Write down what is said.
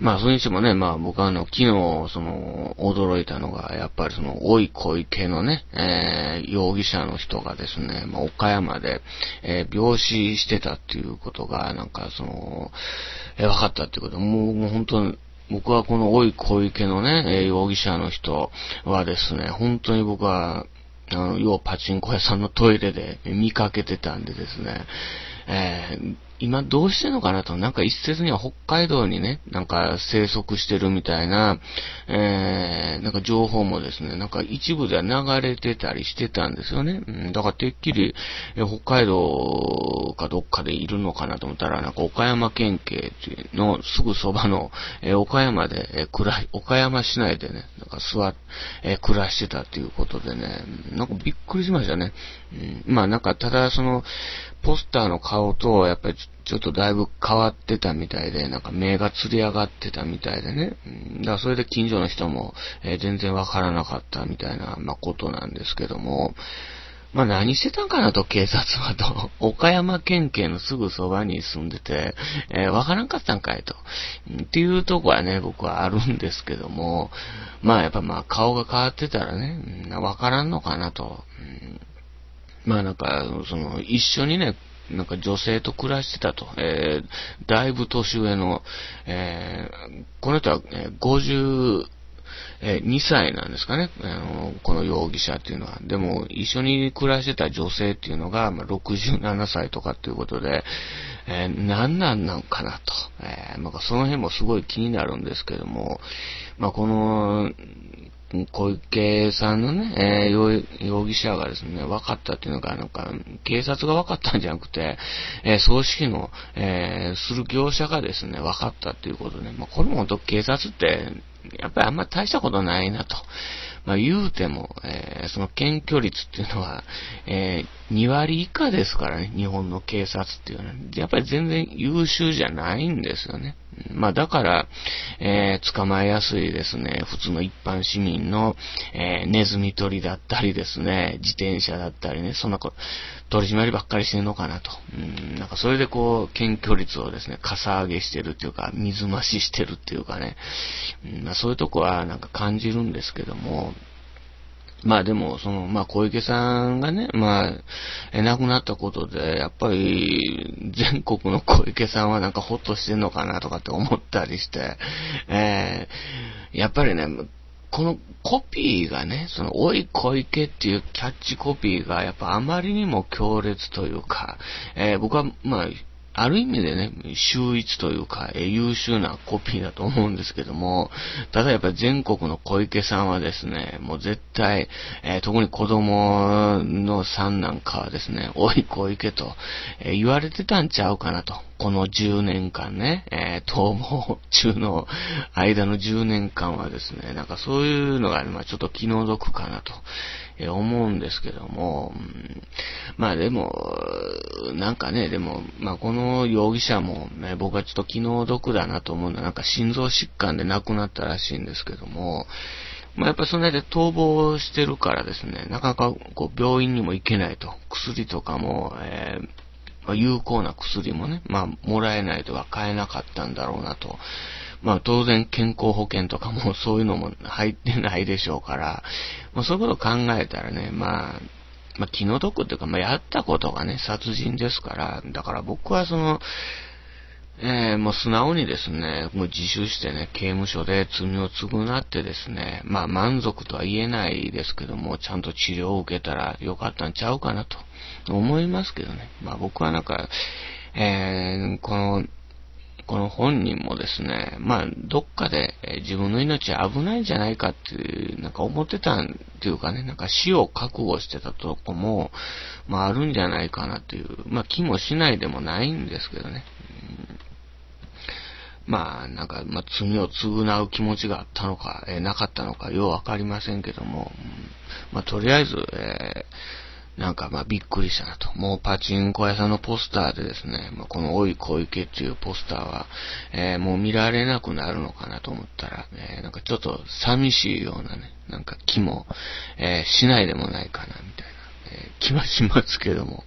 まあ、それにしてもね、まあ僕はあの、昨日、その、驚いたのが、やっぱりその、おい小池のね、えー、容疑者の人がですね、まあ、岡山で、えー、病死してたっていうことが、なんかその、えー、分かったっていうこと。もう、もう本当に、僕はこのおい小池のね、え、容疑者の人はですね、本当に僕は、あの、要パチンコ屋さんのトイレで見かけてたんでですね、えー、今どうしてんのかなと、なんか一説には北海道にね、なんか生息してるみたいな、えー、なんか情報もですね、なんか一部では流れてたりしてたんですよね。うん、だからてっきり、え北海道かどっかでいるのかなと思ったら、なんか岡山県警のすぐそばの、えー、岡山で、えー、暮ら、岡山市内でね、なんか座っ、えー、暮らしてたっていうことでね、なんかびっくりしましたね。うん、まあなんかただその、ポスターの顔と、やっぱりちょっとだいぶ変わってたみたいで、なんか目がつり上がってたみたいでね。だからそれで近所の人も、えー、全然わからなかったみたいな、まあ、ことなんですけども、まあ何してたんかなと、警察はと。岡山県警のすぐそばに住んでて、えー、わからんかったんかいと。っていうとこはね、僕はあるんですけども、まあやっぱまあ顔が変わってたらね、わからんのかなと。まあなんか、その、一緒にね、なんか女性と暮らしてたと。えー、だいぶ年上の、えー、この人は、えー、50、え2歳なんですかね、あの、この容疑者っていうのは。でも、一緒に暮らしてた女性っていうのが、まあ、67歳とかっていうことで、えー、何なんなんかなと。えー、なんかその辺もすごい気になるんですけども、まあ、この、小池さんのね、えー、容疑者がですね、分かったっていうのが、なんか、警察が分かったんじゃなくて、えー、葬式の、えー、する業者がですね、分かったっていうことで、まあ、これも本当警察って、やっぱりあんま大したことないなと。まあ、言うても、えー、その検挙率っていうのは、えー、2割以下ですからね、日本の警察っていうのは。やっぱり全然優秀じゃないんですよね。まあだから、えー、捕まえやすいですね、普通の一般市民の、えー、ネズミ捕りだったりですね、自転車だったりね、そんなこ取り締まりばっかりしてんのかなと。うん、なんかそれでこう、検挙率をですね、かさ上げしてるっていうか、水増ししてるっていうかね、うんまあ、そういうとこはなんか感じるんですけども、まあでも、その、まあ小池さんがね、まあ、え亡くなったことで、やっぱり、全国の小池さんはなんかほっとしてんのかなとかって思ったりして、えー、やっぱりね、このコピーがね、その、おい小池っていうキャッチコピーが、やっぱあまりにも強烈というか、えー、僕は、まあ、ある意味でね、秀逸というか、え優秀なコピーだと思うんですけども、ただやっぱり全国の小池さんはですね、もう絶対、えー、特に子供のさんなんかはですね、おい小池と、えー、言われてたんちゃうかなと。この10年間ね、えー、逃亡中の間の10年間はですね、なんかそういうのが、まあちょっと気の毒かなと。え思うんですけども、うん、まあでも、なんかね、でも、まあこの容疑者も、ね、僕はちょっと気の毒だなと思うのは、なんか心臓疾患で亡くなったらしいんですけども、まあやっぱりそれで逃亡してるからですね、なかなかこう病院にも行けないと、薬とかも、えー有効な薬もね、まあ、もらえないとは買えなかったんだろうなと。まあ当然健康保険とかもそういうのも入ってないでしょうから、まあそういうことを考えたらね、まあ、まあ気の毒っていうか、まあやったことがね、殺人ですから、だから僕はその、えー、もう素直にですね、もう自首してね、刑務所で罪を償ってですね、まあ満足とは言えないですけども、ちゃんと治療を受けたらよかったんちゃうかなと思いますけどね。まあ僕はなんか、えー、このこの本人もですね、まあ、どっかで自分の命危ないんじゃないかっていう、なんか思ってたっていうかね、なんか死を覚悟してたとこも、まあ、あるんじゃないかなという、まあ、気もしないでもないんですけどね。まあ、なんか、まあ、罪を償う気持ちがあったのか、えー、なかったのか、ようわかりませんけども、うん、まあ、とりあえず、えーなんかまあびっくりしたなと。もうパチンコ屋さんのポスターでですね、まあ、このおい小池っていうポスターは、えー、もう見られなくなるのかなと思ったら、えー、なんかちょっと寂しいようなね、なんか気も、えー、しないでもないかなみたいな、え気はしますけども。